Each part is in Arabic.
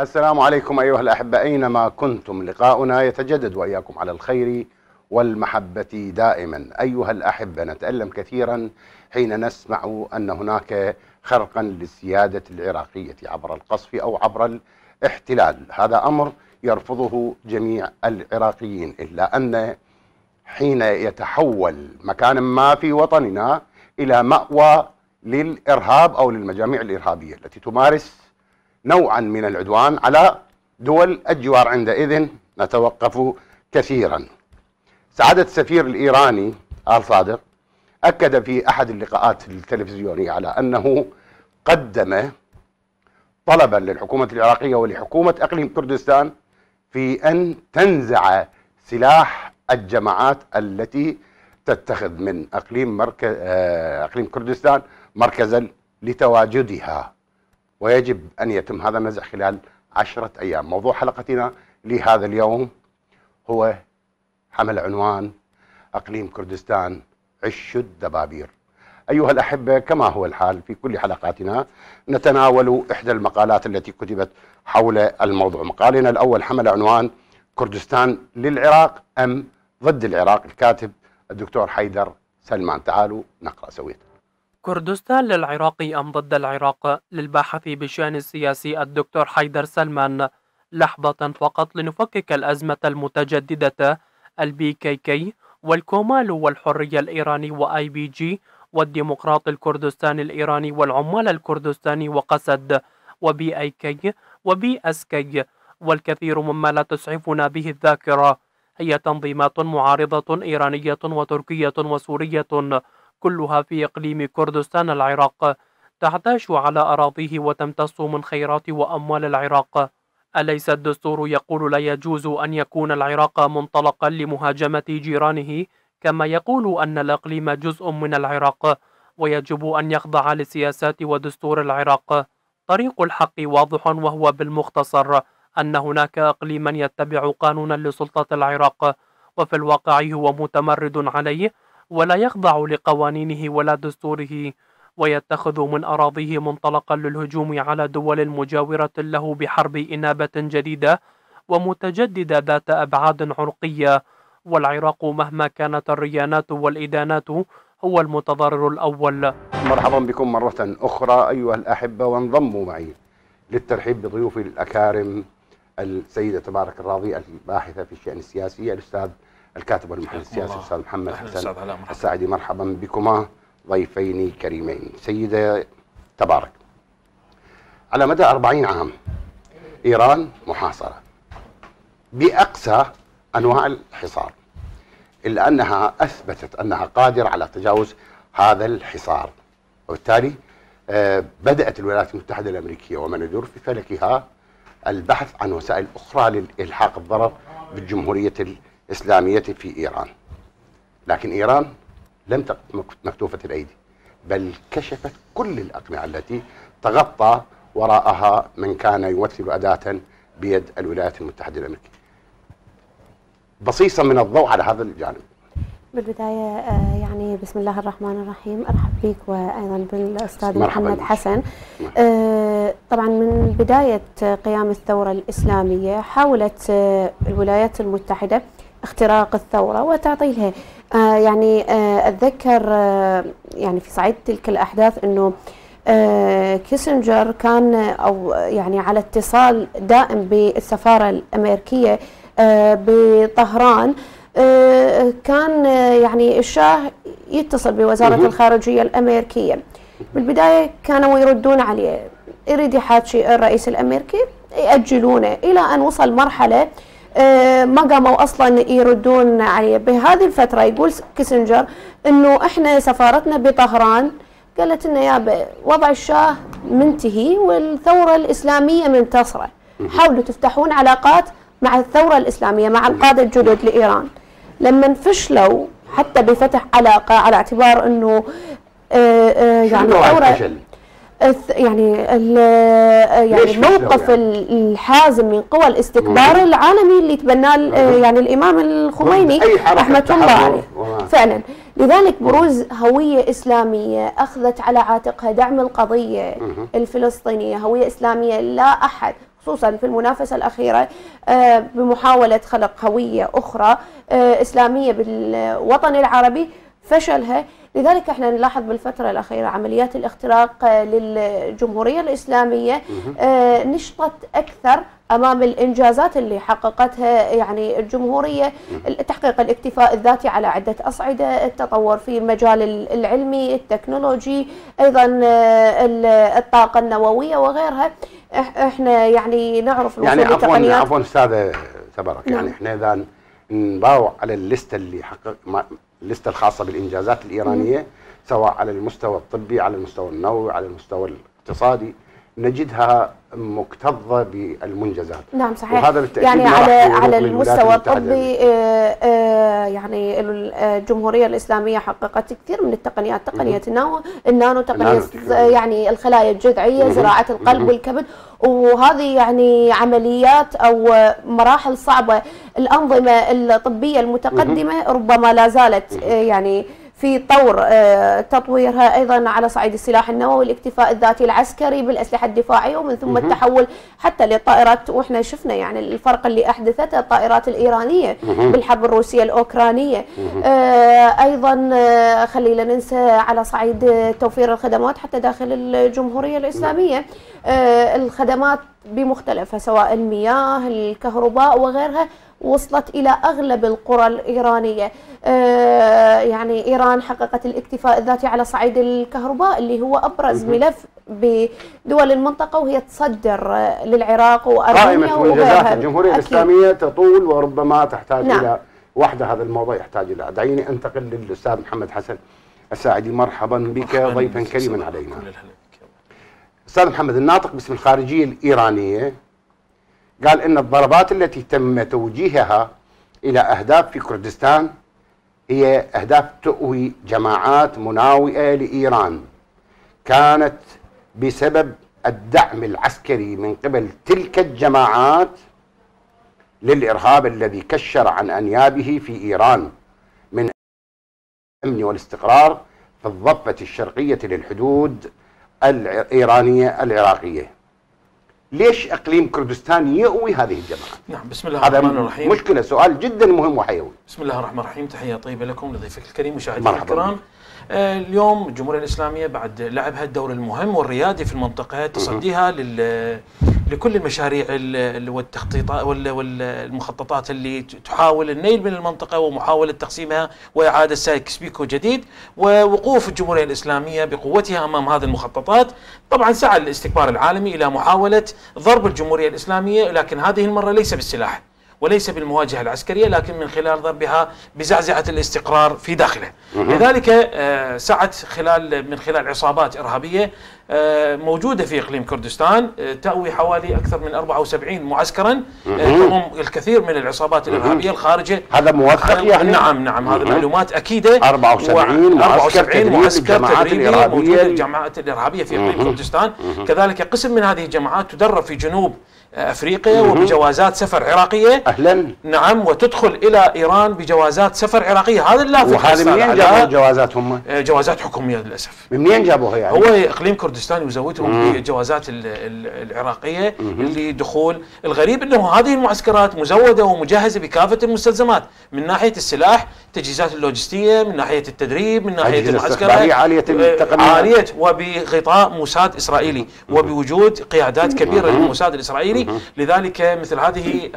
السلام عليكم أيها الأحبة أينما كنتم؟ لقاؤنا يتجدد وإياكم على الخير والمحبة دائما. أيها الأحبة نتألم كثيرا حين نسمع أن هناك خرقا للسيادة العراقية عبر القصف أو عبر الاحتلال. هذا أمر يرفضه جميع العراقيين إلا أن حين يتحول مكان ما في وطننا إلى مأوى للإرهاب أو للمجاميع الإرهابية التي تمارس نوعا من العدوان على دول الجوار عندئذ نتوقف كثيرا. سعادة السفير الإيراني آل صادق أكد في أحد اللقاءات التلفزيونية على أنه قدم طلبا للحكومة العراقية ولحكومة أقليم كردستان في أن تنزع سلاح الجماعات التي تتخذ من أقليم, مركز آه، أقليم كردستان مركزا لتواجدها. ويجب أن يتم هذا النزع خلال عشرة أيام. موضوع حلقتنا لهذا اليوم هو حمل عنوان أقليم كردستان عش الدبابير. أيها الأحبة كما هو الحال في كل حلقاتنا نتناول إحدى المقالات التي كتبت حول الموضوع. مقالنا الأول حمل عنوان كردستان للعراق أم ضد العراق؟ الكاتب الدكتور حيدر سلمان. تعالوا نقرأ سويا كردستان للعراق أم ضد العراق للباحث بالشأن السياسي الدكتور حيدر سلمان؟ لحظة فقط لنفكك الأزمة المتجددة البي كي كي والكومال والحرية الإيراني وآي بي جي والديمقراط الكردستاني الإيراني والعمال الكردستاني وقسد وبي أي كي وبي أس كي والكثير مما لا تسعفنا به الذاكرة. هي تنظيمات معارضة إيرانية وتركية وسورية كلها في إقليم كردستان العراق تعتاش على أراضيه وتمتص من خيرات وأموال العراق. أليس الدستور يقول لا يجوز أن يكون العراق منطلقا لمهاجمة جيرانه كما يقول أن الإقليم جزء من العراق ويجب أن يخضع لسياسات ودستور العراق. طريق الحق واضح وهو بالمختصر أن هناك إقليما يتبع قانونا لسلطة العراق وفي الواقع هو متمرد عليه ولا يخضع لقوانينه ولا دستوره ويتخذ من أراضيه منطلقا للهجوم على دول مجاورة له بحرب إنابة جديدة ومتجددة ذات أبعاد عرقية. والعراق مهما كانت الريانات والإدانات هو المتضرر الأول. مرحبا بكم مرة أخرى أيها الأحبة وانضموا معي للترحيب بضيوفي الأكارم السيدة تبارك الراضي الباحثة في الشأن السياسي الأستاذ الكاتب والمحلل السياسي الأستاذ محمد حسن الساعدي مرحبا. بكما ضيفين كريمين. سيدة تبارك على مدى أربعين عام إيران محاصرة بأقسى أنواع الحصار إلا أنها أثبتت أنها قادرة على تجاوز هذا الحصار. وبالتالي آه، بدأت الولايات المتحدة الأمريكية ومن يدور في فلكها البحث عن وسائل أخرى لإلحاق الضرر بالجمهورية الإسلامية في إيران. لكن إيران لم تقف مكتوفة الأيدي بل كشفت كل الأقنعة التي تغطى وراءها من كان يمثل أداة بيد الولايات المتحدة الأمريكية. بصيصا من الضوء على هذا الجانب. بالبداية آه، يعني بسم الله الرحمن الرحيم. أرحب بك وأيضا بالأستاذ محمد حسن. آه، طبعا من بداية قيام الثورة الإسلامية حاولت آه، الولايات المتحدة اختراق الثورة وتعطيلها. يعني أتذكر يعني في صعيد تلك الأحداث أنه كيسنجر كان أو يعني على اتصال دائم بالسفارة الأمريكية بطهران آه، كان آه، يعني الشاه يتصل بوزارة الخارجية الأمريكية. بالبداية كانوا يردون عليه. يريد يحاكي الرئيس الأمريكي يأجلونه إلى أن وصل مرحلة آه، ما قاموا أصلا يردون عليه بهذه الفترة يقول كيسنجر إنه إحنا سفارتنا بطهران. قالت لنا يا وضع الشاه منتهي والثورة الإسلامية منتصرة. حاولوا تفتحون علاقات مع الثورة الإسلامية مع القادة الجدد لإيران. لما فشلوا حتى بفتح علاقة على اعتبار إنه آه، آه، يعني الثوره يعني يعني الموقف يعني؟ الحازم من قوى الاستكبار مم. العالمي اللي تبناه يعني الإمام الخميني رحمة الله عليه فعلا لذلك بروز هوية إسلامية أخذت على عاتقها دعم القضية مم. الفلسطينية هوية إسلامية لا أحد خصوصا في المنافسة الأخيرة آه، بمحاولة خلق هوية أخرى آه، إسلامية بالوطن العربي فشلها لذلك إحنا نلاحظ بالفترة الأخيرة عمليات الاختراق آه، للجمهورية الإسلامية نشطت أكثر أمام الإنجازات اللي حققتها يعني الجمهورية تحقيق الاكتفاء الذاتي على عدة أصعدة، التطور في المجال العلمي، التكنولوجي، أيضا الطاقة النووية وغيرها. إحنا يعني نعرف يعني عفوا عفوا أستاذة تبارك يعني نعم. يعني إحنا اذا نباوع على الليستة اللي حقق الليستة الخاصة بالإنجازات الإيرانية. سواء على المستوى الطبي على المستوى النووي على المستوى الاقتصادي نجدها مكتظة بالمنجزات. نعم صحيح. وهذا بالتأكيد يعني على على المستوى الطبي آه، آه، يعني الجمهورية الإسلامية حققت كثير من التقنيات تقنية النانو النانو تقنية يعني الخلايا الجذعية زراعة القلب والكبد. وهذه يعني عمليات أو مراحل صعبة. الأنظمة الطبية المتقدمة ربما لا زالت آه، يعني في طور آه، تطويرها أيضا على صعيد السلاح النووي الاكتفاء الذاتي العسكري بالأسلحة الدفاعية ومن ثم التحول حتى للطائرات. وإحنا شفنا يعني الفرق اللي أحدثته الطائرات الإيرانية بالحرب الروسية الأوكرانية. آه، أيضا آه، خلينا ننسى على صعيد توفير الخدمات حتى داخل الجمهورية الإسلامية. الخدمات بمختلفها سواء المياه الكهرباء وغيرها. وصلت إلى أغلب القرى الإيرانية. آه، يعني إيران حققت الاكتفاء الذاتي على صعيد الكهرباء اللي هو أبرز ملف بدول المنطقة وهي تصدر للعراق وأرمينيا وغيرها. الجمهورية الإسلامية تطول وربما تحتاج نعم. إلى وحدة هذا الموضوع يحتاج إلى. دعيني أنتقل للأستاذ محمد حسن الساعدي. مرحبا بك مرحبا ضيفا كريما علينا. أستاذ محمد الناطق باسم الخارجية الإيرانية. قال إن الضربات التي تم توجيهها إلى أهداف في كردستان هي أهداف تؤوي جماعات مناوئة لإيران. كانت بسبب الدعم العسكري من قبل تلك الجماعات للإرهاب الذي كشر عن أنيابه في إيران من الأمن والاستقرار في الضفة الشرقية للحدود الايرانيه العراقية. ليش إقليم كردستان يؤوي هذه الجماعات؟ نعم بسم الله الرحمن الرحيم. مشكلة سؤال جدا مهم وحيوي. بسم الله الرحمن الرحيم تحية طيبة لكم لضيفك الكريم مشاهدينا الكرام. آه، اليوم الجمهورية الإسلامية بعد لعبها الدور المهم والريادي في المنطقة تصديها لل لكل المشاريع والتخطيطات والمخططات اللي تحاول النيل من المنطقة ومحاوله تقسيمها وإعادة سايكس بيكو جديد ووقوف الجمهورية الإسلامية بقوتها أمام هذه المخططات. طبعا سعى الاستكبار العالمي إلى محاولة ضرب الجمهورية الإسلامية لكن هذه المرة ليس بالسلاح. وليس بالمواجهة العسكرية لكن من خلال ضربها بزعزعة الاستقرار في داخله. لذلك آه، سعت خلال من خلال عصابات إرهابية آه، موجودة في إقليم كردستان آه، تأوي حوالي أكثر من 74 معسكرا تضم الكثير من العصابات الإرهابية الخارجة. هذا موثق يعني؟ نعم نعم هذه معلومات أكيدة. 74 معسكر معسكر تدريبي موجود الجماعات الإرهابية. في إقليم كردستان. كذلك قسم من هذه الجماعات تدرب في جنوب أفريقيا وبجوازات سفر عراقية. أهلا. نعم وتدخل إلى إيران بجوازات سفر عراقية. هذا اللافت وهذه منين جابوا الجوازات هم؟ آه، جوازات حكومية للأسف. من منين جابوها يعني؟ هو إقليم كردستان يزودهم بالجوازات العراقية اللي دخول. الغريب إنه هذه المعسكرات مزودة ومجهزة بكافة المستلزمات. من ناحية السلاح التجهيزات اللوجستية من ناحية التدريب من ناحية المعسكرات. عالية التقنية. عالية. وبغطاء موساد إسرائيلي. وبوجود قيادات كبيرة للموساد الإسرائيلي. الإيراني لذلك مثل هذه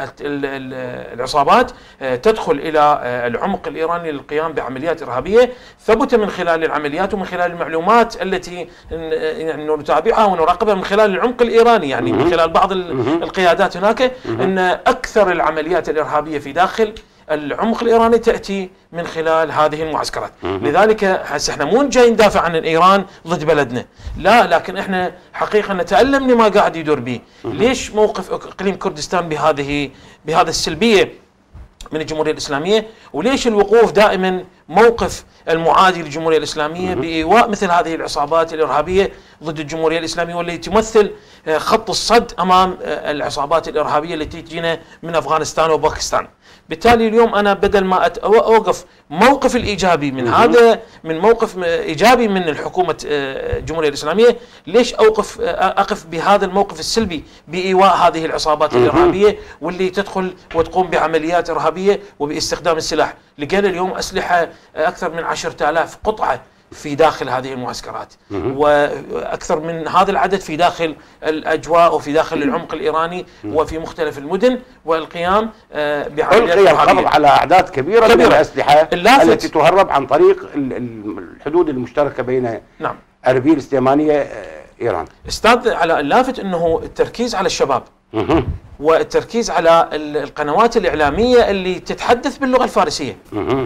العصابات آه، تدخل إلى آه، العمق الإيراني للقيام بعمليات إرهابية. ثبت من خلال العمليات ومن خلال المعلومات التي يعني نتابعها ونراقبها من خلال العمق الإيراني. يعني من خلال بعض القيادات هناك أن أكثر العمليات الإرهابية في داخل العمق الإيراني تأتي من خلال هذه المعسكرات. لذلك هسه إحنا مو جاي ندافع عن ايران ضد بلدنا. لا لكن إحنا حقيقة نتألم لما قاعد يدور به. ليش موقف إقليم كردستان بهذه بهذا السلبية من الجمهورية الإسلامية؟ وليش الوقوف دائما موقف المعادي للجمهورية الإسلامية بإيواء مثل هذه العصابات الإرهابية ضد الجمهورية الإسلامية والتي تمثل آه، خط الصد أمام آه، العصابات الإرهابية التي تجينا من أفغانستان وباكستان. بالتالي اليوم أنا بدل ما أوقف موقف الإيجابي من هذا من موقف إيجابي من الحكومة آه، الجمهورية الإسلامية ليش أوقف أقف بهذا الموقف السلبي بإيواء هذه العصابات الإرهابية واللي تدخل وتقوم بعمليات إرهابية وباستخدام السلاح؟ لقينا اليوم أسلحة أكثر من 10000 قطعة في داخل هذه المعسكرات. وأكثر من هذا العدد في داخل الأجواء وفي داخل العمق الإيراني وفي مختلف المدن والقيام آه، بعمليات القبض على أعداد كبيرة, كبيرة. من الاسلحه التي تهرب عن طريق الحدود المشتركة بين نعم. أربيل السليمانيه آه، إيران. أستاذ على اللافت إنه التركيز على الشباب. والتركيز على القنوات الإعلامية اللي تتحدث باللغة الفارسية.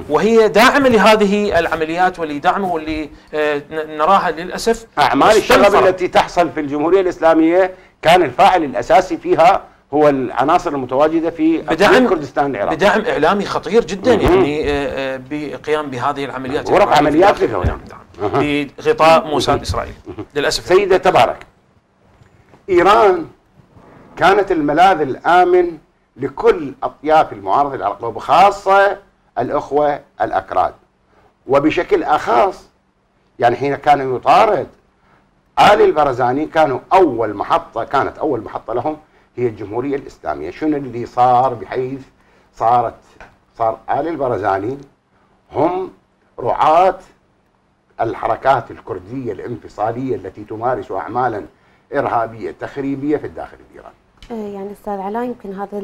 وهي داعمة لهذه العمليات واللي داعمة واللي آه، نراها للأسف. أعمال الشغب التي تحصل في الجمهورية الإسلامية كان الفاعل الأساسي فيها هو العناصر المتواجدة في بدعم كردستان العراقي بدعم إعلامي خطير جدا يعني آه، آه، بقيام بهذه العمليات. ورق عمليات نعم. نعم بغطاء موساد إسرائيل للأسف. سيدة تبارك إيران كانت الملاذ الآمن لكل أطياف المعارضة العراقية وبخاصة الأخوة الأكراد. وبشكل أخص يعني حين كان يطارد آل البرزاني كانوا أول محطة كانت أول محطة لهم هي الجمهورية الإسلامية. شنو اللي صار بحيث صارت صار آل البرزاني هم رعاة الحركات الكردية الانفصالية التي تمارس أعمالا إرهابية تخريبية في الداخل الإيراني؟ يعني أستاذ علاء يمكن هذا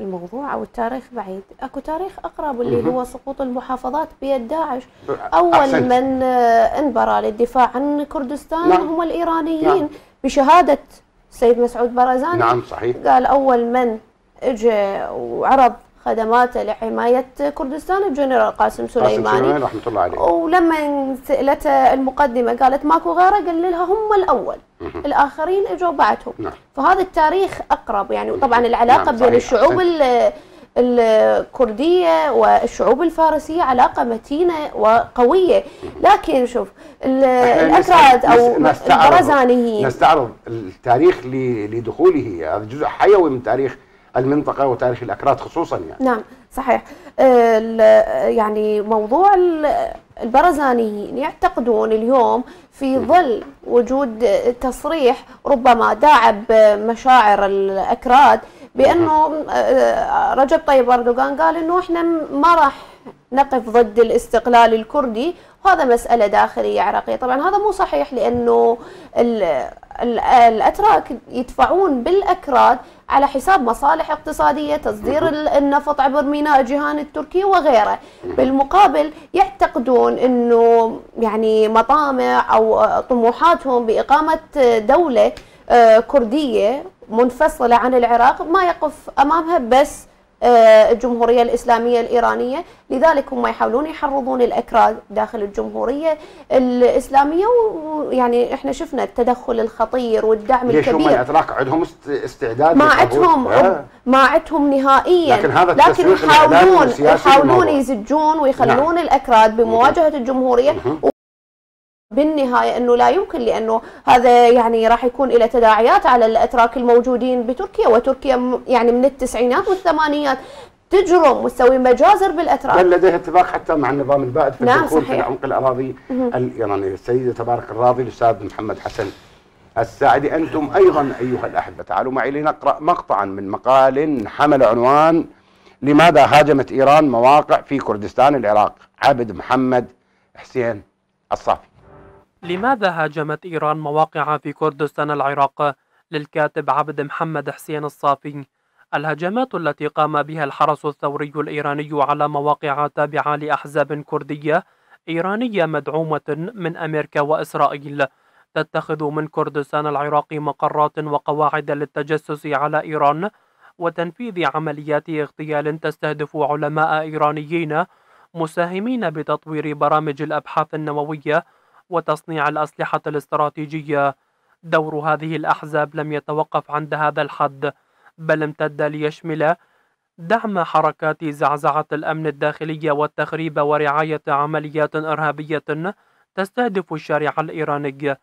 الموضوع أو التاريخ بعيد أكو تاريخ أقرب اللي هو سقوط المحافظات بيد داعش أول أحسنت. من انبرى للدفاع عن كردستان نعم. هم الإيرانيين نعم. بشهادة السيد مسعود برزاني نعم صحيح قال أول من اجى وعرض خدماته لحماية كردستان الجنرال قاسم سليماني. قاسم رحمة الله عليه. ولما سألته المقدمة قالت ماكو غيره قال لها هم الأول. الآخرين إجوا بعدهم. نعم. فهذا التاريخ أقرب يعني طبعا العلاقة نعم بين الشعوب الكردية والشعوب الفارسية علاقة متينة وقوية. لكن شوف الأكراد أو البرزانيين. نستعرض التاريخ لدخوله. هذا جزء حيوي من تاريخ المنطقة وتاريخ الأكراد خصوصا يعني. نعم صحيح. يعني موضوع البرزانيين يعتقدون اليوم في ظل وجود تصريح ربما داعب مشاعر الأكراد بأنه آه، رجب طيب أردوغان قال أنه إحنا ما راح نقف ضد الاستقلال الكردي. وهذا مسألة داخلية عراقية. طبعا هذا مو صحيح لأنه الأتراك يدفعون بالأكراد على حساب مصالح اقتصادية تصدير النفط عبر ميناء جيهان التركي وغيره. بالمقابل يعتقدون أنه يعني مطامع أو طموحاتهم بإقامة دولة آه، كردية منفصلة عن العراق ما يقف أمامها بس الجمهورية الإسلامية الإيرانية. لذلك هم يحاولون يحرضون الأكراد داخل الجمهورية الإسلامية ويعني إحنا شفنا التدخل الخطير والدعم ليش الكبير. ليش هم الأتراك عندهم استعداد ما عندهم ما عندهم نهائيا. لكن هذا لكن يحاولون يحاولون يزجون ويخلون نعم. الأكراد بمواجهة الجمهورية بالنهاية أنه لا يمكن لأنه هذا يعني راح يكون له تداعيات على الأتراك الموجودين بتركيا وتركيا يعني من التسعينات والثمانينات تجرم وتسوي مجازر بالأتراك. بل لديها اتفاق حتى مع النظام البائد في نعم في العمق الأراضي الايراني السيده تبارك الراضي الأستاذ محمد حسن الساعدي. أنتم أيضا أيها الأحبة تعالوا معي لنقرأ مقطعا من مقال حمل عنوان لماذا هاجمت إيران مواقع في كردستان العراق. عبد محمد حسين الصافي. لماذا هاجمت إيران مواقع في كردستان العراق للكاتب عبد محمد حسين الصافي؟ الهجمات التي قام بها الحرس الثوري الإيراني على مواقع تابعة لأحزاب كردية إيرانية مدعومة من أمريكا وإسرائيل تتخذ من كردستان العراق مقرات وقواعد للتجسس على إيران وتنفيذ عمليات اغتيال تستهدف علماء إيرانيين مساهمين بتطوير برامج الأبحاث النووية وتصنيع الأسلحة الاستراتيجية. دور هذه الأحزاب لم يتوقف عند هذا الحد بل امتد ليشمل دعم حركات زعزعة الأمن الداخلي والتخريب ورعاية عمليات إرهابية تستهدف الشارع الإيراني.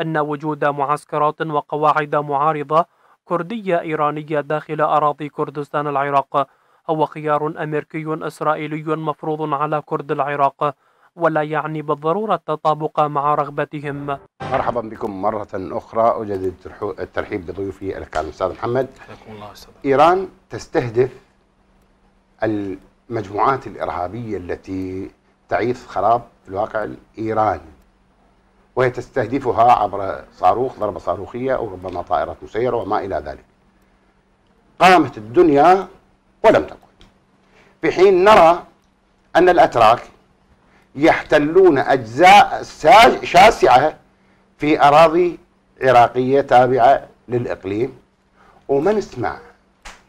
أن وجود معسكرات وقواعد معارضة كردية إيرانية داخل أراضي كردستان العراق هو خيار أمريكي إسرائيلي مفروض على كرد العراق. ولا يعني بالضرورة التطابق مع رغبتهم. مرحبا بكم مرة أخرى. أجدد الترحيب بضيوفي الكرام الأستاذ محمد. الله أستاذ. إيران تستهدف المجموعات الإرهابية التي تعيث خراب الواقع الإيراني وهي تستهدفها عبر صاروخ ضربة صاروخية أو ربما طائرة مسيرة وما إلى ذلك. قامت الدنيا ولم تكن. في حين نرى أن الأتراك يحتلون أجزاء شاسعة في أراضي عراقية تابعة للإقليم. وما نسمع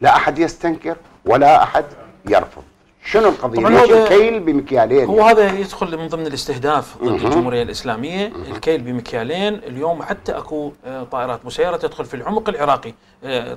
لا أحد يستنكر ولا أحد يرفض. شنو القضية؟ طبعا ليش الكيل بمكيالين؟ هو هذا يدخل من ضمن الاستهداف ضد الجمهورية الإسلامية، الكيل بمكيالين، اليوم حتى أكو آه، طائرات مسيرة تدخل في العمق العراقي،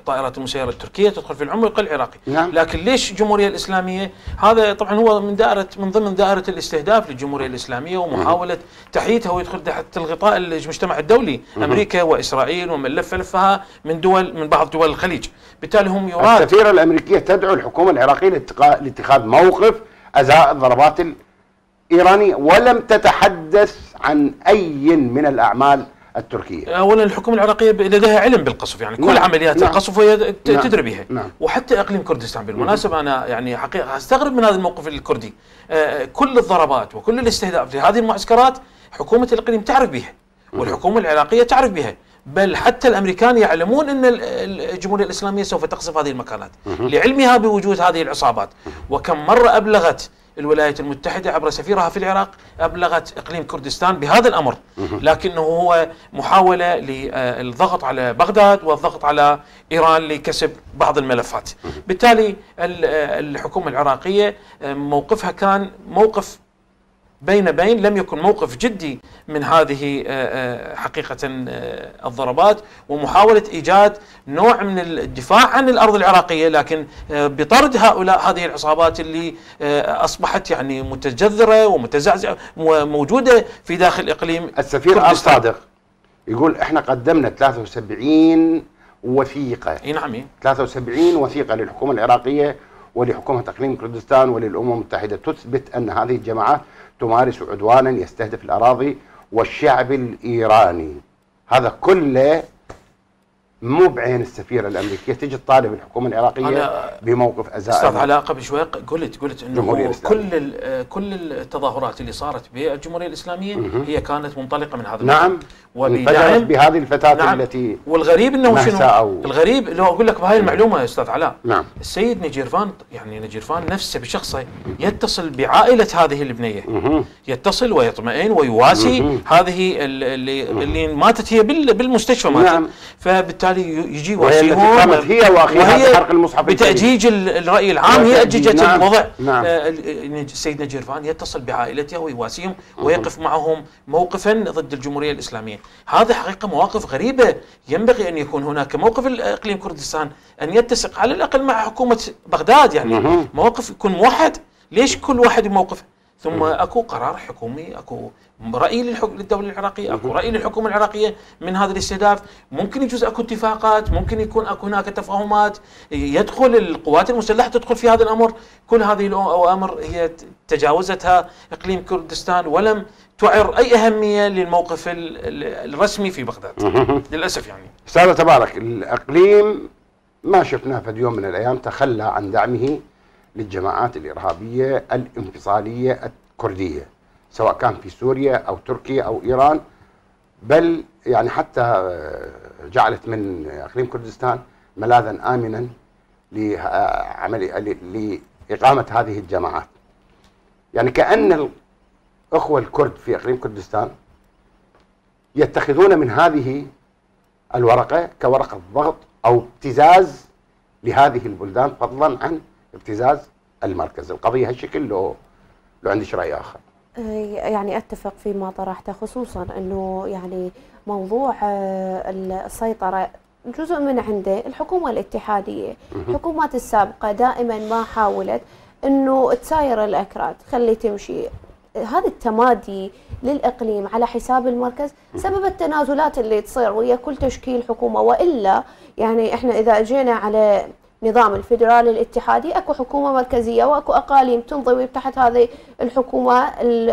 طائرات المسيرة التركية تدخل في العمق العراقي، نعم. لكن ليش الجمهورية الإسلامية؟ هذا طبعا هو من دائره من ضمن دائرة الاستهداف للجمهورية الإسلامية ومحاولة تحييتها ويدخل تحت الغطاء المجتمع الدولي، أمريكا وإسرائيل ومن لف لفها من دول من بعض دول الخليج، بالتالي هم يراد السفيرة الأمريكية تدعو الحكومة العراقية لاتخاذ موقف أزاء الضربات الإيرانية ولم تتحدث عن أي من الأعمال التركية. اولا الحكومة العراقية لديها علم بالقصف يعني نعم. كل عمليات نعم. القصف هي نعم. تدري بها نعم. وحتى إقليم كردستان بالمناسبة أنا يعني حقيقة أستغرب من هذا الموقف الكردي آه كل الضربات وكل الاستهداف في هذه المعسكرات حكومة الإقليم تعرف بها والحكومة العراقية تعرف بها بل حتى الأمريكان يعلمون إن الجمهورية الإسلامية سوف تقصف هذه المكانات لعلمها بوجود هذه العصابات وكم مرة أبلغت الولايات المتحدة عبر سفيرها في العراق أبلغت إقليم كردستان بهذا الأمر. لكنه هو محاولة للضغط على بغداد والضغط على إيران لكسب بعض الملفات. بالتالي الحكومة العراقية موقفها كان موقف بين بين لم يكن موقف جدي من هذه آه، آه، حقيقة آه، الضربات ومحاولة إيجاد نوع من الدفاع عن الأرض العراقية لكن بطرد هؤلاء هذه العصابات اللي أصبحت يعني متجذرة ومتزعزعة وموجودة في داخل إقليم السفير الصادق يقول إحنا قدمنا 73 وثيقة. إي نعم 73 وثيقة للحكومة العراقية ولحكومة إقليم كردستان وللأمم المتحدة. تثبت أن هذه الجماعات تمارس عدوانا يستهدف الأراضي والشعب الإيراني. هذا كله مو بعين السفيرة الأمريكية تجي تطالب الحكومة العراقية بموقف ازاء أستاذ علاء قبل شوي قلت قلت إنه كل كل التظاهرات اللي صارت بالجمهورية الإسلامية هي كانت منطلقة من هذا نعم. وبدعم بهذه الفتاة نعم. التي والغريب إنه شنو؟ أو الغريب لو أقول لك بهاي المعلومة يا أستاذ علاء. نعم. السيد نجيرفان يعني نجيرفان نفسه بشخصه يتصل بعائلة هذه البنية. يتصل ويطمئن ويواسي هذه اللي اللي ماتت هي بالمستشفى ماتت. نعم. فبالتالي وبالتالي يجي وسيهم هي وأخيها حرق المصحف بتأجيج الرأي العام هي أججت نعم. الوضع. نعم. آه السيد نجيرفان يتصل بعائلته ويواسيهم ويقف معهم موقفا ضد الجمهورية الإسلامية. هذا حقيقة مواقف غريبة ينبغي أن يكون هناك. موقف اقليم كردستان أن يتسق على الأقل مع حكومة بغداد يعني موقف يكون موحد. ليش كل واحد بموقفه ثم أكو قرار حكومي أكو رأي للدولة العراقية أكو رأي للحكومة العراقية من هذا الاستهداف. ممكن يجوز أكو اتفاقات ممكن يكون أكو هناك تفاهمات. يدخل القوات المسلحة تدخل في هذا الأمر. كل هذه الاوامر هي تجاوزتها إقليم كردستان ولم تعر أي أهمية للموقف الرسمي في بغداد. للأسف يعني. أستاذ تبارك الإقليم ما شفناه في يوم من الأيام تخلى عن دعمه. للجماعات الإرهابية الانفصالية الكردية سواء كان في سوريا أو تركيا أو إيران بل يعني حتى آه، جعلت من أقليم كردستان ملاذا امنا لعمل لإقامة هذه الجماعات. يعني كأن الأخوة الكرد في أقليم كردستان يتخذون من هذه الورقة كورقة ضغط أو ابتزاز لهذه البلدان فضلا عن ابتزاز المركز، القضية هالشكل لو لو عندك رأي آخر. يعني أتفق فيما طرحته خصوصا إنه يعني موضوع آه، السيطرة جزء من عنده الحكومة الاتحادية الحكومات السابقة دائما ما حاولت إنه تساير الأكراد خلي تمشي. هذا التمادي للإقليم على حساب المركز سبب التنازلات اللي تصير ويا كل تشكيل حكومة وإلا يعني إحنا إذا اجينا على نظام الفدرالي الاتحادي. أكو حكومة مركزية وأكو أقاليم تنضوي تحت هذه الحكومة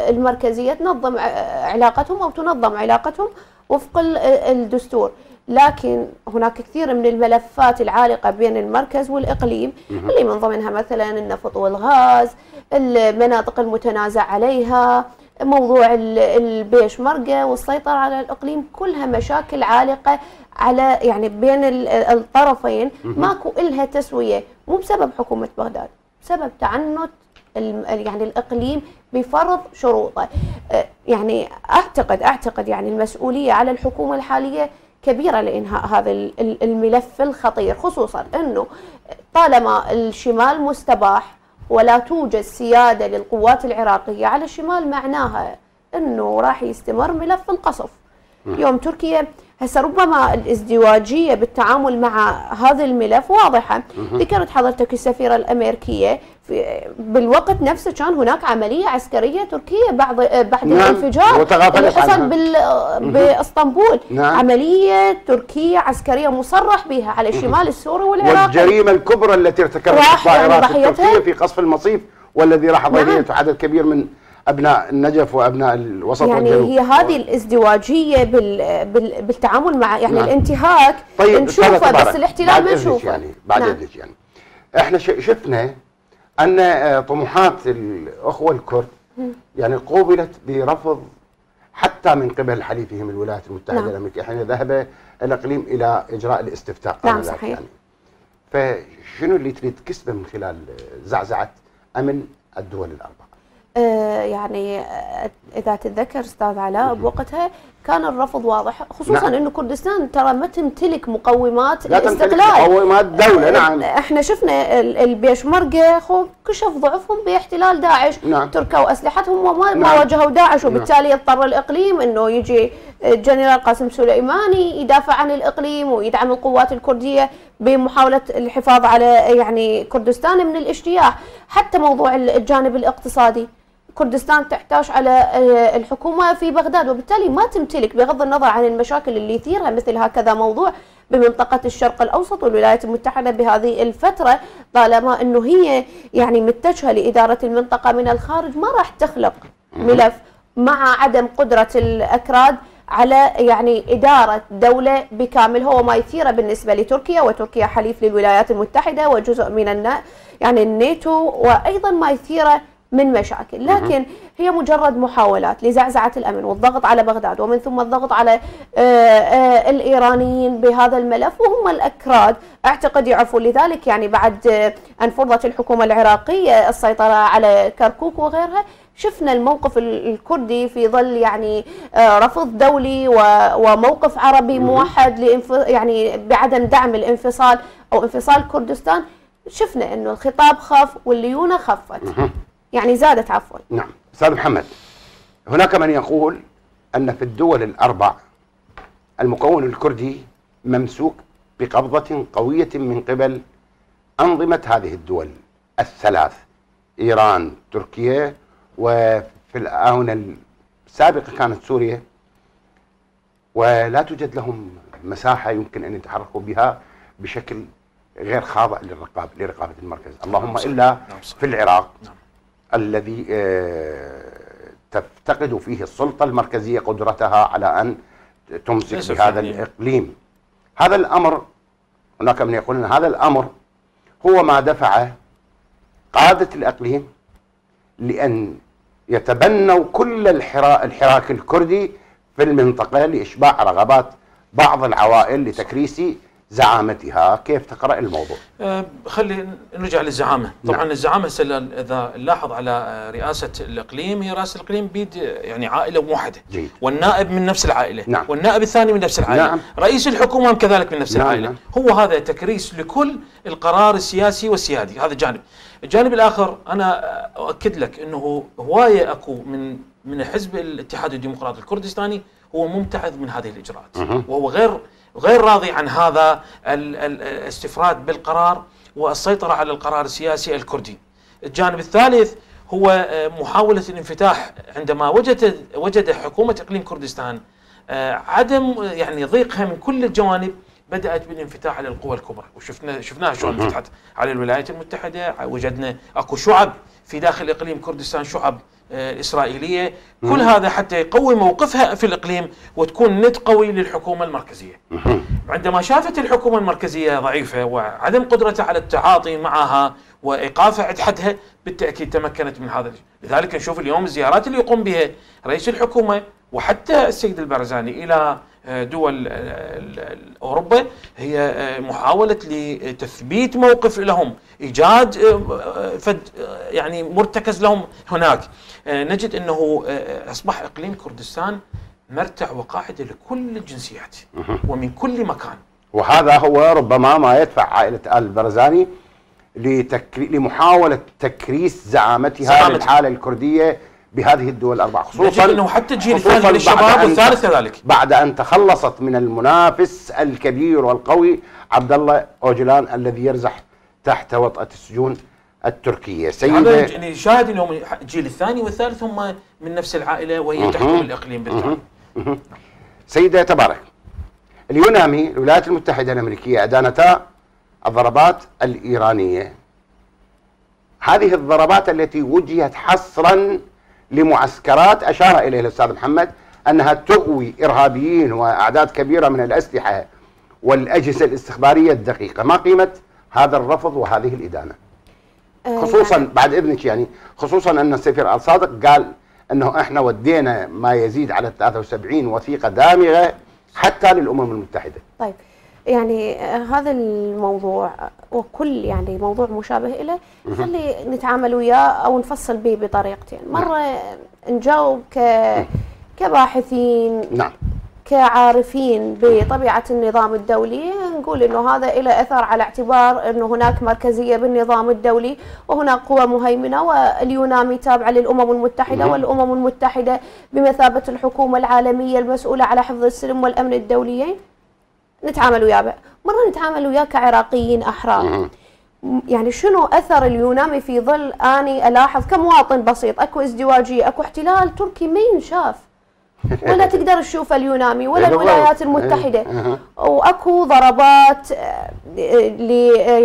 المركزية تنظم علاقتهم أو تنظم علاقتهم وفق الدستور. لكن هناك كثير من الملفات العالقة بين المركز والإقليم اللي من ضمنها مثلا النفط والغاز المناطق المتنازع عليها موضوع البيش مرقة والسيطرة على الإقليم كلها مشاكل عالقة على يعني بين الطرفين ماكو إلها تسوية. مو بسبب حكومة بغداد بسبب تعنت يعني الإقليم بفرض شروطه. أه، يعني أعتقد أعتقد يعني المسؤولية على الحكومة الحالية كبيرة لإنهاء هذا الملف الخطير خصوصا أنه طالما الشمال مستباح ولا توجد سيادة للقوات العراقية. على الشمال معناها أنه راح يستمر ملف القصف. يوم تركيا هسه ربما الازدواجية بالتعامل مع هذا الملف واضحة. ذكرت حضرتك السفيرة الأمريكية في بالوقت نفسه كان هناك عملية عسكرية تركية بعد بعد نعم. الانفجار اللي حصل بإسطنبول. نعم. عملية تركية عسكرية مصرح بها على الشمال السوري والعراقي. والجريمة الكبرى التي ارتكبتها الطائرات التركية في قصف المصيف والذي راح ضحيته نعم. عدد كبير من أبناء النجف وأبناء الوسط يعني والجنوب هي هذه الازدواجية بال... بال... بالتعامل مع يعني نعم. الانتهاك طيب نشوفه بس الاحتلال ما نشوفه يعني بعد نعم. يعني إحنا شفنا أن آه، طموحات الأخوة الكرد يعني قوبلت برفض حتى من قبل حليفهم الولايات المتحدة نعم. الأمريكية حين ذهب الاقليم إلى إجراء الاستفتاء نعم صحيح يعني. فشنو اللي تريد كسبه من خلال زعزعة أمن الدول الأربعة؟ يعني إذا تتذكر أستاذ علاء بوقتها كان الرفض واضح خصوصا نعم. إنه كردستان ترى ما تمتلك مقومات لا الاستقلال مقومات دولة نعم إحنا شفنا البيشمركه خو كشف ضعفهم باحتلال داعش نعم. تركوا أسلحتهم وما نعم. ما واجهوا داعش نعم. وبالتالي اضطر الإقليم إنه يجي الجنرال قاسم سليماني يدافع عن الإقليم ويدعم القوات الكردية بمحاولة الحفاظ على يعني كردستان من الاجتياح حتى موضوع الجانب الاقتصادي كردستان تحتاج على آه، الحكومة في بغداد وبالتالي ما تمتلك بغض النظر عن المشاكل اللي يثيرها مثل هكذا موضوع بمنطقة الشرق الأوسط والولايات المتحدة بهذه الفترة طالما أنه هي يعني متجهة لإدارة المنطقة من الخارج ما راح تخلق ملف مع عدم قدرة الأكراد على يعني إدارة دولة بكامل. هو ما يثيره بالنسبة لتركيا وتركيا حليف للولايات المتحدة وجزء من يعني الناتو وأيضا ما يثيره من مشاكل. لكن هي مجرد محاولات لزعزعة الأمن والضغط على بغداد ومن ثم الضغط على آه، آه، الإيرانيين بهذا الملف وهم الأكراد أعتقد يعرفون. لذلك يعني بعد أن فرضت الحكومة العراقية السيطرة على كركوك وغيرها شفنا الموقف الكردي في ظل يعني آه، رفض دولي وموقف عربي موحد يعني بعدم دعم الانفصال أو انفصال كردستان. شفنا إنه الخطاب خف والليونة خفت. يعني زادت عفوا. نعم. أستاذ محمد هناك من يقول أن في الدول الأربع المكون الكردي ممسوك بقبضة قوية من قبل أنظمة هذه الدول الثلاث إيران تركيا وفي الآونة السابقة كانت سوريا. ولا توجد لهم مساحة يمكن أن يتحركوا بها بشكل غير خاضع للرقابه لرقابة المركز. اللهم نعم، إلا نعم، في العراق. نعم. الذي آه، تفتقد فيه السلطة المركزية قدرتها على أن تمسك بهذا. الإقليم هذا الأمر هناك من يقول أن هذا الأمر هو ما دفع قادة الإقليم لأن يتبنوا كل الحراك الكردي في المنطقة لإشباع رغبات بعض العوائل لتكريس زعامتها كيف تقرأ الموضوع أه خلي نرجع للزعامة طبعا نعم. الزعامة إذا نلاحظ على رئاسة الإقليم هي رئاسة الإقليم بيد يعني عائلة موحدة جيد. والنائب من نفس العائلة نعم. والنائب الثاني من نفس العائلة نعم. رئيس الحكومة كذلك من نفس نعم. العائلة نعم. هو هذا تكريس لكل القرار السياسي والسيادي هذا جانب الجانب الآخر أنا أؤكد لك أنه هواية أكو من من حزب الاتحاد الديمقراطي الكردستاني هو ممتعض من هذه الإجراءات وهو غير غير راضي عن هذا الاستفراد بالقرار والسيطرة على القرار السياسي الكردي. الجانب الثالث هو آه، محاولة الانفتاح عندما وجدت وجد حكومة إقليم كردستان آه، عدم يعني ضيقها من كل الجوانب بدأت بالانفتاح على القوى الكبرى. وشفنا شفناها شلون انفتحت على الولايات المتحدة وجدنا أكو شعب في داخل إقليم كردستان شعب آه، اسرائيليه كل هذا حتى يقوي موقفها في الإقليم وتكون ند قوي للحكومة المركزية. عندما شافت الحكومة المركزية ضعيفة وعدم قدرتها على التعاطي معها وإيقافها عند حدها بالتأكيد تمكنت من هذا. لذلك نشوف اليوم الزيارات اللي يقوم بها رئيس الحكومة وحتى السيد البرزاني إلى دول اوروبا هي محاولة لتثبيت موقف لهم إيجاد فد يعني مرتكز لهم هناك. نجد إنه أصبح إقليم كردستان مرتع وقاعده لكل الجنسيات ومن كل مكان. وهذا هو ربما ما يدفع عائلة ال البرزاني لتكري... لمحاولة تكريس زعامتها زعامة. للحالة الكردية بهذه الدول الأربعة خصوصا أنه حتى الجيل الثاني للشباب والثالث كذلك. بعد أن تخلصت من المنافس الكبير والقوي عبد الله أوجلان الذي يرزح تحت وطأة السجون التركية. سيدة يعني شاهد اليوم الجيل الثاني والثالث هم من نفس العائلة وهي تحكم الإقليم بالتالي. سيدة تبارك اليونامي الولايات المتحدة الأمريكية أدانتا الضربات الإيرانية. هذه الضربات التي وجهت حصرا لمعسكرات أشار إليه الأستاذ محمد أنها تؤوي إرهابيين وأعداد كبيرة من الأسلحة والأجهزة الاستخبارية الدقيقة. ما قيمة هذا الرفض وهذه الإدانة؟ آه، خصوصا يعني بعد إذنك يعني خصوصا أن السفير الصادق قال أنه إحنا ودينا ما يزيد على 73 وثيقة دامغة حتى للأمم المتحدة. طيب. يعني هذا الموضوع وكل يعني موضوع مشابه له خلي نتعامل وياه أو نفصل به بطريقتين. نعم. مرة نجاوب ك كباحثين نعم. كعارفين بطبيعة النظام الدولي نقول أنه هذا له أثر على اعتبار أنه هناك مركزية بالنظام الدولي وهناك قوى مهيمنة واليونامي تابعة للأمم المتحدة والأمم المتحدة بمثابة الحكومة العالمية المسؤولة على حفظ السلم والأمن الدوليين. نتعامل وياه مرة نتعامل وياه كعراقيين أحرار. يعني شنو أثر اليونامي في ظل أني ألاحظ كمواطن بسيط أكو ازدواجية أكو احتلال تركي ما ينشاف. ولا تقدر تشوف اليونامي ولا الولايات المتحدة. وأكو ضربات آه، ل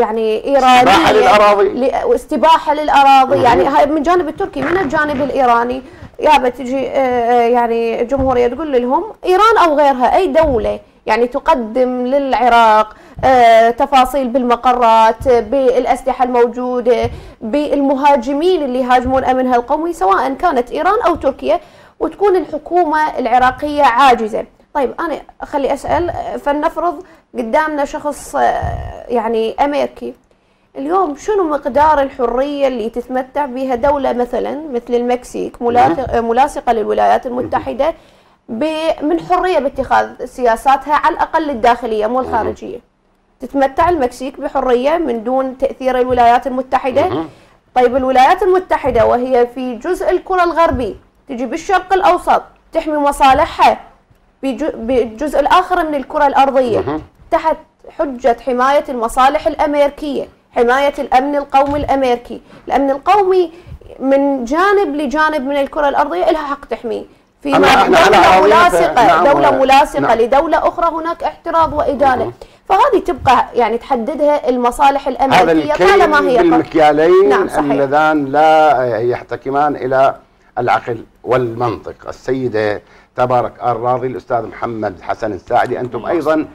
يعني إيرانية. استباحة للأراضي. استباحة للأراضي. يعني هاي من جانب التركي من الجانب الإيراني. يابا تجي آه، آه، يعني الجمهوريه تقول لهم إيران أو غيرها أي دولة. يعني تقدم للعراق آه، تفاصيل بالمقرات بالأسلحة الموجودة بالمهاجمين اللي يهاجمون أمنها القومي سواء كانت إيران أو تركيا وتكون الحكومة العراقية عاجزة. طيب أنا خلي أسأل فلنفرض قدامنا شخص آه، يعني أمريكي. اليوم شنو مقدار الحرية اللي تتمتع بها دولة مثلا مثل المكسيك ملاصقة للولايات المتحدة؟ من حرية باتخاذ سياساتها على الأقل الداخلية مو الخارجية. تتمتع المكسيك بحرية من دون تأثير الولايات المتحدة. طيب الولايات المتحدة وهي في جزء الكرة الغربي تجي بالشرق الأوسط تحمي مصالحها بالجزء الآخر من الكرة الأرضية تحت حجة حماية المصالح الأمريكية، حماية الأمن القومي الأمريكي، الأمن القومي من جانب لجانب من الكرة الأرضية لها حق تحميه. في دولة ملاصقة نعم دولة ملاصقة نعم لدولة أخرى هناك احتراض وإدانة. نعم. فهذه تبقى يعني تحددها المصالح الأمريكية طالما هي بالمكيالين نعم اللذان لا يحتكمان إلى العقل والمنطق. السيدة تبارك الراضي الأستاذ محمد حسن الساعدي أنتم أيضا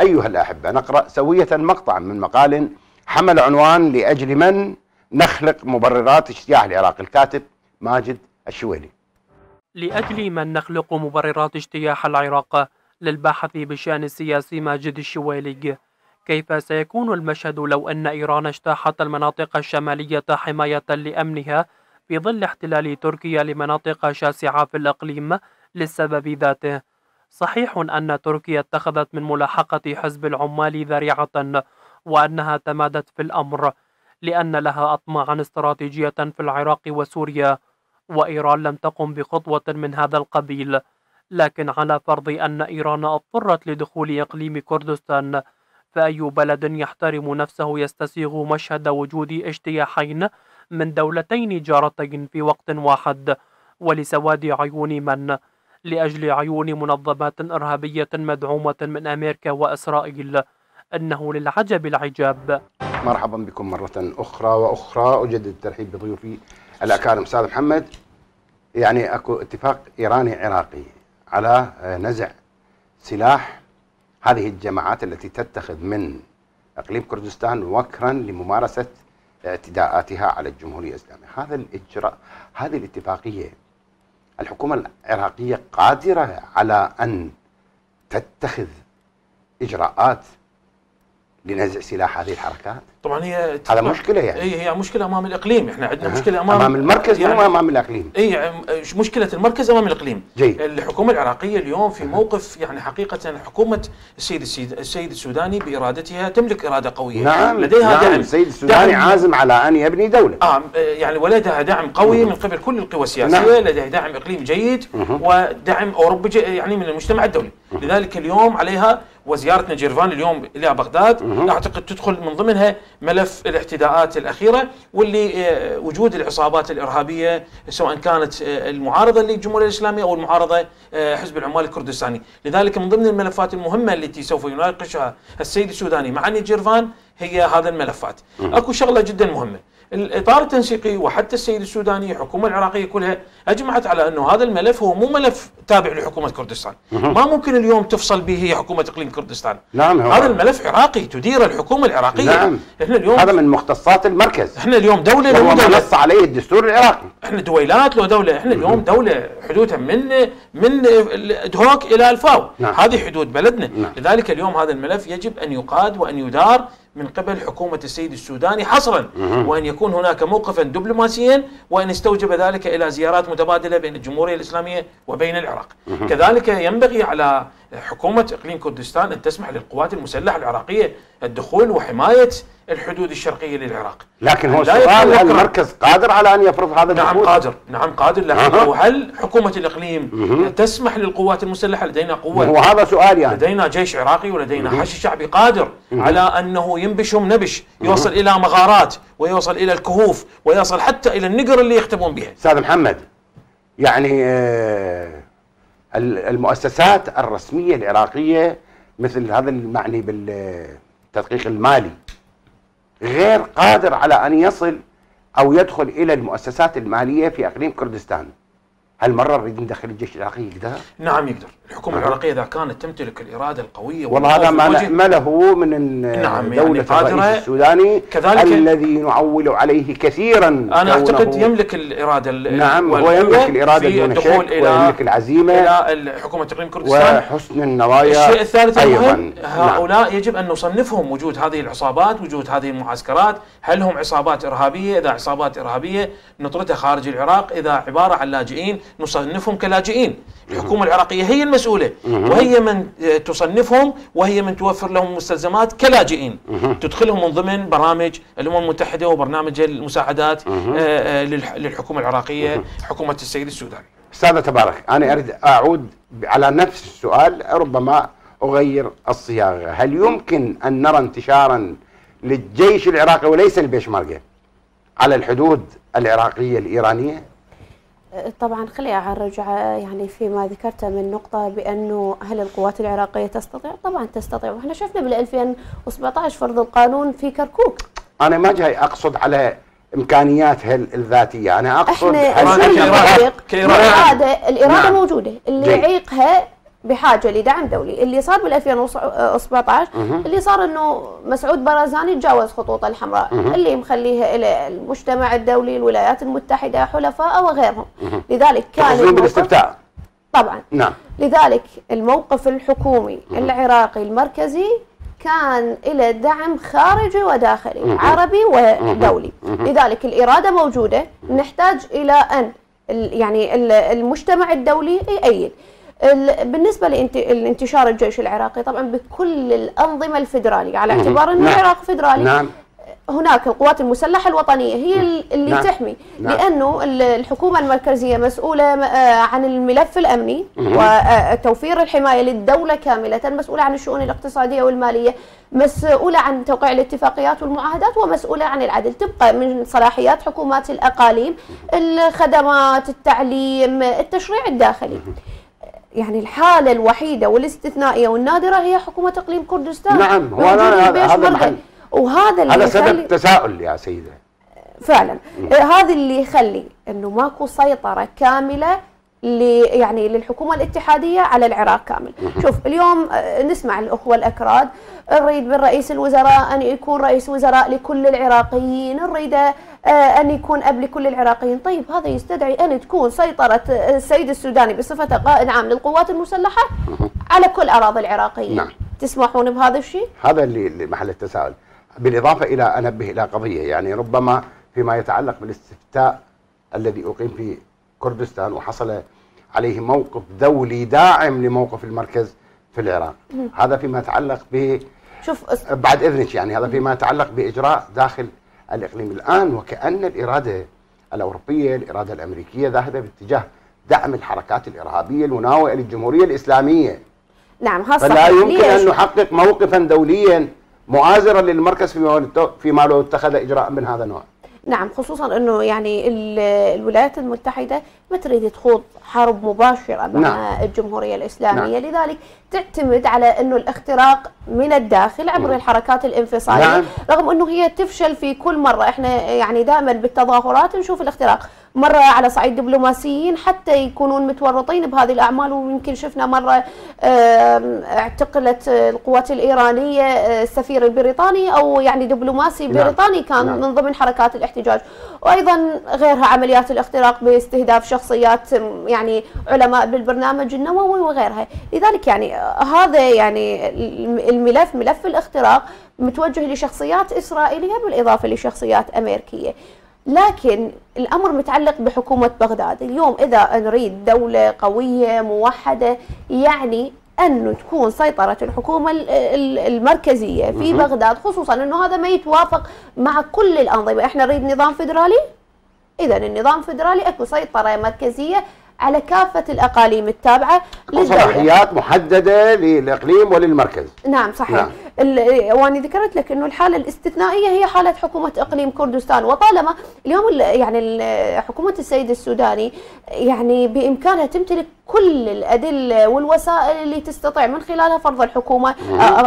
أيها الأحبة نقرأ سوية مقطعا من مقال حمل عنوان لأجل من نخلق مبررات اجتياح العراق الكاتب ماجد الشويلي. لأجل من نخلق مبررات اجتياح العراق للباحث بالشأن السياسي ماجد الشويلي كيف سيكون المشهد لو أن إيران اجتاحت المناطق الشمالية حماية لأمنها في ظل احتلال تركيا لمناطق شاسعة في الإقليم للسبب ذاته؟ صحيح أن تركيا اتخذت من ملاحقة حزب العمال ذريعة وأنها تمادت في الأمر لأن لها أطماعا استراتيجية في العراق وسوريا. وإيران لم تقم بخطوة من هذا القبيل. لكن على فرض أن إيران اضطرت لدخول إقليم كردستان فأي بلد يحترم نفسه يستسيغ مشهد وجود اجتياحين من دولتين جارتين في وقت واحد ولسواد عيون من؟ لأجل عيون منظمات إرهابية مدعومة من أمريكا وإسرائيل. إنه للعجب العجاب. مرحبا بكم مرة أخرى وأخرى. أجدد الترحيب بضيوفي الأكارم أستاذ محمد يعني أكو اتفاق إيراني عراقي على نزع سلاح هذه الجماعات التي تتخذ من إقليم كردستان وكرا لممارسة اعتداءاتها على الجمهورية الإسلامية، هذا الإجراء هذه الاتفاقية الحكومة العراقية قادرة على أن تتخذ إجراءات لنزع سلاح هذه الحركات طبعا هي هذا مشكلة يعني. اي هي مشكلة أمام الإقليم. إحنا عندنا أه. مشكلة أمام أمام المركز يعني مو أمام الإقليم؟ اي مشكلة المركز أمام الإقليم. جيد. الحكومة العراقية اليوم في موقف يعني حقيقة حكومة السيد السيد السوداني بإرادتها تملك إرادة قوية. نعم لديها نعم. دعم. السيد السوداني دعم عازم على أن يبني دولة. آه يعني ولدها دعم قوي من قبل كل القوى السياسية. نعم. لديها دعم اقليمي جيد ودعم أوروبي يعني من المجتمع الدولي. لذلك اليوم عليها وزيارة نجيرفان اليوم إلى بغداد. أعتقد تدخل من ضمنها ملف الاعتداءات الأخيرة واللي آه، وجود العصابات الإرهابية سواء كانت آه، المعارضة للجمهوريه الإسلامية أو المعارضة آه، حزب العمال الكردستاني، لذلك من ضمن الملفات المهمة التي سوف يناقشها السيد السوداني مع نجيرفان هي هذا الملفات. أكو شغلة جدا مهمة، الإطار التنسيقي وحتى السيد السوداني الحكومة العراقية كلها أجمعت على أنه هذا الملف هو مو ملف تابع لحكومة كردستان. ما ممكن اليوم تفصل به هي حكومة إقليم كردستان. نعم هو هذا الملف عراقي تدير الحكومة العراقية. نعم. إحنا اليوم هذا من مختصات المركز. إحنا اليوم دولة لو نص عليه الدستور العراقي. إحنا دويلات لو دولة. إحنا اليوم دولة حدودها من من دهوك إلى الفاو. نعم. هذه حدود بلدنا. نعم. لذلك اليوم هذا الملف يجب أن يقاد وأن يدار من قبل حكومة السيد السوداني حصرا وأن يكون هناك موقفا دبلوماسيا وأن يستوجب ذلك إلى زيارات متبادلة بين الجمهورية الإسلامية وبين العراق. كذلك ينبغي على حكومة إقليم كردستان أن تسمح للقوات المسلحة العراقية الدخول وحماية الحدود الشرقية للعراق لكن هو السؤال هل المركز قادر على أن يفرض هذا نعم؟ قادر نعم قادر لكن أه. هل حكومة الإقليم أه. تسمح للقوات المسلحة لدينا قوة هو هذا سؤال يعني لدينا جيش عراقي ولدينا حشد شعبي قادر أه. على أنه ينبشهم نبش يوصل إلى مغارات ويوصل إلى الكهوف ويصل حتى إلى النقر اللي يختبون بها أستاذ محمد يعني آه المؤسسات الرسمية العراقية مثل هذا المعني بالتدقيق المالي. غير قادر على أن يصل أو يدخل إلى المؤسسات المالية في أقليم كردستان. هل مرة نريد ندخل الجيش العراقي يقدر؟ نعم يقدر، الحكومة نعم. العراقية إذا كانت تمتلك الإرادة القوية والله هذا ما نأمله من نعم دولة يعني الرئيس السوداني كذلك الذي نعول عليه كثيرا أنا أعتقد يملك الإرادة نعم هو يملك الإرادة دون شك ويملك العزيمة إلى حكومه اقليم كردستان وحسن النوايا الشيء الثالث أيضا نعم. هؤلاء نعم. يجب أن نصنفهم وجود هذه العصابات، وجود هذه المعسكرات، هل هم عصابات إرهابية؟ إذا عصابات إرهابية نطردها خارج العراق، إذا عبارة عن لاجئين نصنفهم كلاجئين. الحكومة العراقية هي المسؤولة. وهي من تصنفهم وهي من توفر لهم مستلزمات كلاجئين. تدخلهم من ضمن برامج الأمم المتحدة وبرنامج المساعدات آه، آه، للحكومة العراقية حكومة السيد السوداني. أستاذ تبارك أنا أريد أعود على نفس السؤال ربما أغير الصياغة. هل يمكن أن نرى انتشارا للجيش العراقي وليس البيشمركة على الحدود العراقية الإيرانية؟ طبعا خلي أعرج يعني فيما ذكرته من نقطة بأنه هل القوات العراقية تستطيع؟ طبعا تستطيع وإحنا شفنا بال 2017 فرض القانون في كركوك. أنا ما جاي أقصد على امكانياتها الذاتية، أنا أقصد إحنا الاراده الإرادة نعم. موجودة، اللي يعيقها بحاجة لدعم دولي. اللي صار بال 2017 اللي صار إنه مسعود برزاني تجاوز خطوط الحمراء. اللي مخليها إلى المجتمع الدولي الولايات المتحدة حلفاء وغيرهم. لذلك كان بالاستفتاء؟ طبعا. نعم. لذلك الموقف الحكومي العراقي المركزي كان إلى دعم خارجي وداخلي عربي ودولي. لذلك الإرادة موجودة نحتاج إلى أن يعني المجتمع الدولي يأيد بالنسبة لانتشار الجيش العراقي طبعا بكل الأنظمة الفدراليه على اعتبار إنه العراق فدرالي نعم. هناك القوات المسلحة الوطنية هي نعم. اللي نعم. تحمي نعم. لأنه الحكومة المركزية مسؤولة آه، عن الملف الأمني وتوفير الحماية للدولة كاملة مسؤولة عن الشؤون الاقتصادية والمالية مسؤولة عن توقيع الاتفاقيات والمعاهدات ومسؤولة عن العدل. تبقى من صلاحيات حكومات الأقاليم الخدمات التعليم التشريع الداخلي. يعني الحالة الوحيدة والاستثنائية والنادرة هي حكومة إقليم كردستان. نعم هو هذا وهذا اللي هذا سبب تساؤل يا سيدة. فعلا. هذا اللي يخلي إنه ماكو سيطرة كاملة يعني للحكومة الاتحادية على العراق كامل. شوف اليوم آه، نسمع الأخوة الأكراد نريد من رئيس الوزراء أن يكون رئيس وزراء لكل العراقيين نريد آه، أن يكون أب لكل العراقيين. طيب هذا يستدعي أن تكون سيطرة السيد السوداني بصفته قائد عام للقوات المسلحة على كل أراضي العراقيين. نعم. تسمحون بهذا الشيء؟ هذا اللي محل التساؤل. بالإضافة إلى أنبه إلى قضية يعني ربما فيما يتعلق بالاستفتاء الذي أقيم في كردستان وحصل عليه موقف دولي داعم لموقف المركز في العراق. هذا فيما يتعلق ب شوف بعد اذنك يعني هذا فيما يتعلق بإجراء داخل الإقليم. الآن وكأن الإرادة الأوروبية الإرادة الأمريكية ذاهبة باتجاه دعم الحركات الإرهابية المناوئة للجمهورية الإسلامية. نعم هذا فلا يمكن أن نحقق موقفا دوليا معازرا للمركز فيما لو اتخذ إجراء من هذا النوع. نعم خصوصا إنه يعني الولايات المتحدة ما تريد تخوض حرب مباشرة مع نعم. الجمهورية الإسلامية نعم. لذلك تعتمد على إنه الاختراق من الداخل عبر نعم. الحركات الانفصالية نعم. رغم إنه هي تفشل في كل مرة إحنا يعني دائما بالتظاهرات نشوف الاختراق مرة على صعيد دبلوماسيين حتى يكونون متورطين بهذه الأعمال ويمكن شفنا مرة اعتقلت القوات الإيرانية آه، السفير البريطاني أو يعني دبلوماسي نعم. بريطاني كان نعم. من ضمن حركات الاحتجاج وأيضا غيرها عمليات الاختراق باستهداف شخصيات يعني علماء بالبرنامج النووي وغيرها لذلك يعني هذا يعني الملف ملف الاختراق متوجه لشخصيات إسرائيلية بالإضافة لشخصيات أمريكية لكن الأمر متعلق بحكومة بغداد، اليوم إذا نريد دولة قوية موحدة يعني أن تكون سيطرة الحكومة المركزية في بغداد خصوصا أنه هذا ما يتوافق مع كل الأنظمة. إحنا نريد نظام فيدرالي؟ إذا النظام فيدرالي أكو سيطرة مركزية على كافة الأقاليم التابعة للدولة صلاحيات محددة للإقليم وللمركز. نعم صحيح. نعم. وأنا ذكرت لك أنه الحالة الاستثنائية هي حالة حكومة إقليم كردستان. وطالما اليوم يعني حكومة السيد السوداني يعني بإمكانها تمتلك كل الأدلة والوسائل اللي تستطيع من خلالها فرض الحكومة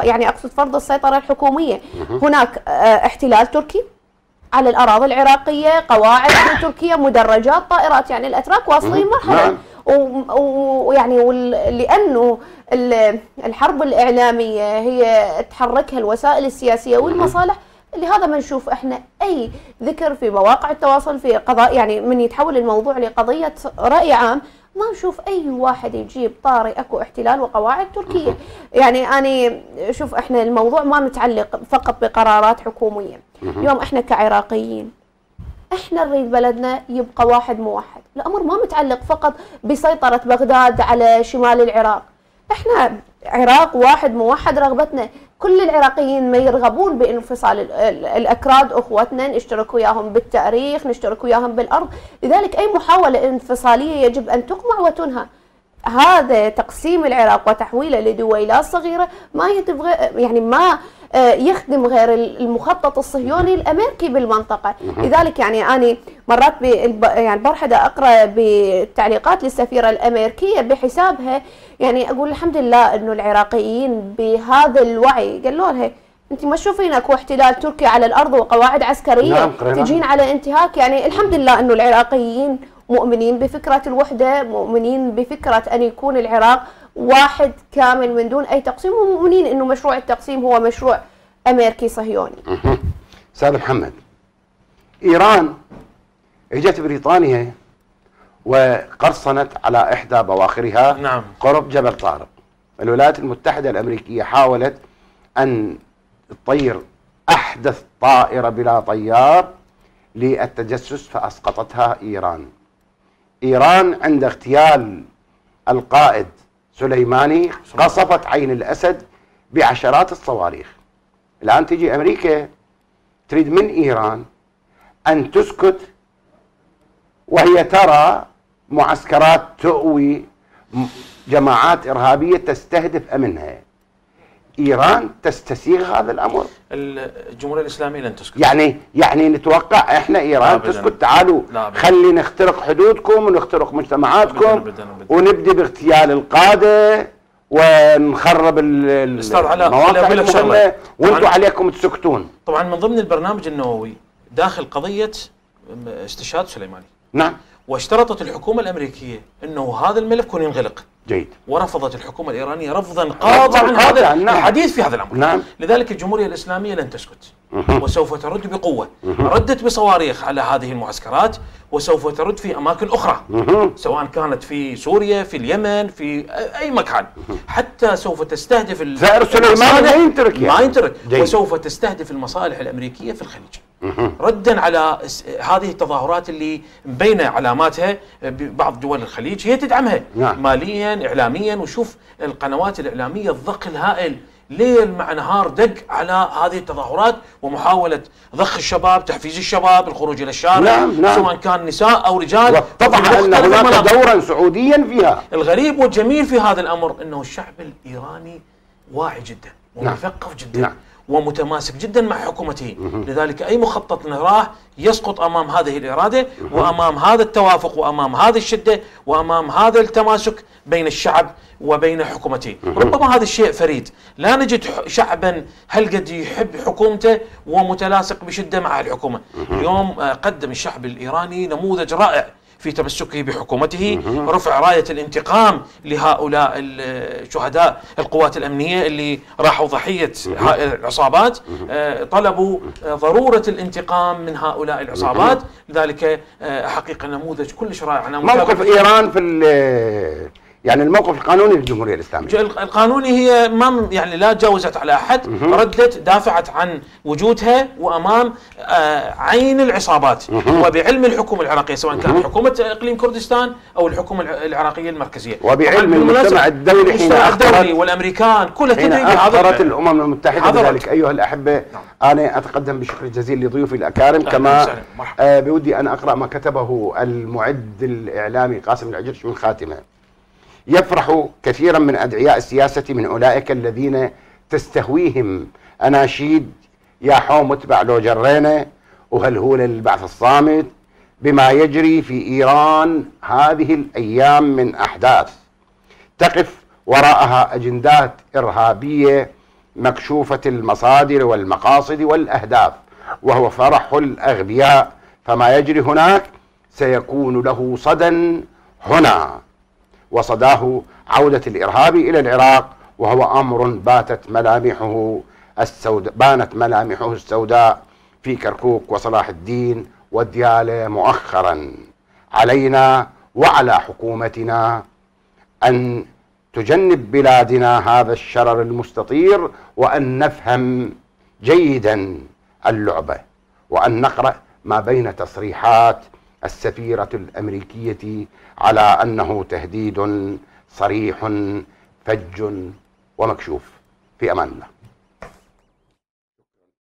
يعني أقصد فرض السيطرة الحكومية. هناك احتلال تركي على الأراضي العراقية قواعد تركية مدرجات طائرات يعني الأتراك واصلين مرحلة. نعم. ويعني لأنه الحرب الإعلامية هي تحركها الوسائل السياسية والمصالح. لهذا ما نشوف إحنا أي ذكر في مواقع التواصل في قضاء يعني من يتحول الموضوع لقضية رأي عام ما نشوف أي واحد يجيب طاري أكو احتلال وقواعد تركية. يعني أنا شوف إحنا الموضوع ما متعلق فقط بقرارات حكومية. اليوم إحنا كعراقيين إحنا نريد بلدنا يبقى واحد موحد الأمر ما متعلق فقط بسيطرة بغداد على شمال العراق. إحنا عراق واحد موحد رغبتنا كل العراقيين ما يرغبون بانفصال الأكراد أخوتنا نشترك وياهم بالتاريخ نشترك وياهم بالأرض. لذلك أي محاولة انفصالية يجب أن تقمع وتنهى. هذا تقسيم العراق وتحويله لدويلات صغيرة ما يتبغى يعني ما يخدم غير المخطط الصهيوني الأمريكي بالمنطقة، لذلك يعني أنا مرات يعني برحد أقرأ بالتعليقات للسفيرة الأمريكية بحسابها. يعني أقول الحمد لله إنه العراقيين بهذا الوعي قالوا لها أنت ما تشوفين أكو احتلال تركي على الأرض وقواعد عسكرية نعم تجين على انتهاك. يعني الحمد لله إنه العراقيين مؤمنين بفكرة الوحدة، مؤمنين بفكرة أن يكون العراق واحد كامل من دون أي تقسيم ومؤمنين إنه مشروع التقسيم هو مشروع أمريكي صهيوني. أستاذ محمد إيران إجت بريطانيا وقرصنت على إحدى بواخرها نعم. قرب جبل طارق. الولايات المتحدة الأمريكية حاولت أن تطير أحدث طائرة بلا طيار للتجسس فأسقطتها إيران. إيران عند اغتيال القائد سليماني قصفت عين الأسد بعشرات الصواريخ. الآن تجي أمريكا تريد من إيران أن تسكت وهي ترى معسكرات تؤوي جماعات إرهابية تستهدف أمنها. إيران تستسيغ هذا الأمر. الجمهورية الإسلامية لن تسكت. يعني يعني نتوقع إحنا إيران تسكت. تعالوا خلي نخترق حدودكم ونخترق مجتمعاتكم أبداً أبداً أبداً. ونبدي باغتيال القادة ونخرب المواقع المهمة. وأنتم عليكم تسكتون. طبعا من ضمن البرنامج النووي داخل قضية استشهاد سليماني. نعم. واشترطت الحكومة الأمريكية إنه هذا الملف يكون ينغلق جيد ورفضت الحكومة الإيرانية رفضا قاطعا هذا نعم. الحديث في هذا الأمر نعم. لذلك الجمهورية الإسلامية لن تسكت وسوف ترد بقوة. ردت بصواريخ على هذه المعسكرات وسوف ترد في أماكن أخرى. سواء كانت في سوريا في اليمن في أي مكان. حتى سوف تستهدف زائر سليمان ما ينترك يعني. ما ينترك وسوف تستهدف المصالح الأمريكية في الخليج. ردا على هذه التظاهرات اللي مبينة علاماتها ببعض دول الخليج. هي تدعمها. نعم. ماليا اعلاميا. وشوف القنوات الإعلامية الضخ الهائل ليل مع نهار دق على هذه التظاهرات ومحاولة ضخ الشباب، تحفيز الشباب، الخروج إلى الشارع نعم نعم. سواء كان نساء أو رجال. طبعا ان هناك دورا سعوديا فيها. الغريب والجميل في هذا الأمر أنه الشعب الإيراني واعي جدا نعم. ومثقف جدا. نعم. ومتماسك جدا مع حكومته. لذلك أي مخطط نراه يسقط أمام هذه الإرادة وأمام هذا التوافق وأمام هذه الشدة وأمام هذا التماسك بين الشعب وبين حكومته. ربما هذا الشيء فريد. لا نجد شعبا هل قد يحب حكومته ومتلاصق بشدة مع الحكومة. اليوم آه، قدم الشعب الإيراني نموذج رائع. في تمسكه بحكومته رفع راية الانتقام لهؤلاء الشهداء القوات الأمنية اللي راحوا ضحية العصابات. آه، طلبوا آه، ضرورة الانتقام من هؤلاء العصابات. لذلك آه، حقيقة نموذج كلش رائع. موقف إيران في يعني الموقف القانوني للجمهوريه الإسلامية. القانوني هي ما يعني لا تجاوزت على أحد ردت دافعت عن وجودها وأمام آه عين العصابات. وبعلم الحكومة العراقية سواء كانت حكومة إقليم كردستان أو الحكومة العراقية المركزية. وبعلم المجتمع الدولي حين الدولي والأمريكان كلها تدري بهذا الأمم المتحدة بذلك. أيها الأحبة نعم. أنا أتقدم بشكر جزيل لضيوفي الأكارم. كما آه بودي أن أقرأ ما كتبه المعد الإعلامي قاسم العجرش من خاتمه. يفرح كثيرا من أدعياء السياسة من أولئك الذين تستهويهم. أناشيد يا حوم اتبع لو جرينا وهلهول البعث الصامت بما يجري في إيران هذه الأيام من أحداث. تقف وراءها أجندات إرهابية مكشوفة المصادر والمقاصد والأهداف وهو فرح الأغبياء. فما يجري هناك سيكون له صدى هنا. وصداه عودة الإرهاب إلى العراق وهو أمر باتت ملامحه السوداء بانت ملامحه السوداء في كركوك وصلاح الدين والديالة مؤخرا. علينا وعلى حكومتنا أن تجنب بلادنا هذا الشرر المستطير وأن نفهم جيدا اللعبة وأن نقرأ ما بين تصريحات السفيرة الأمريكية على أنه تهديد صريح فج ومكشوف. في أمان الله.